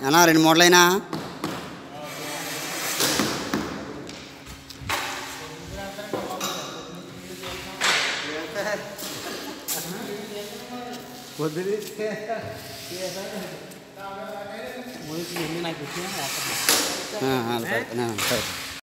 అన్నా రెండు మూటలైనా వదిలి నాకు సరే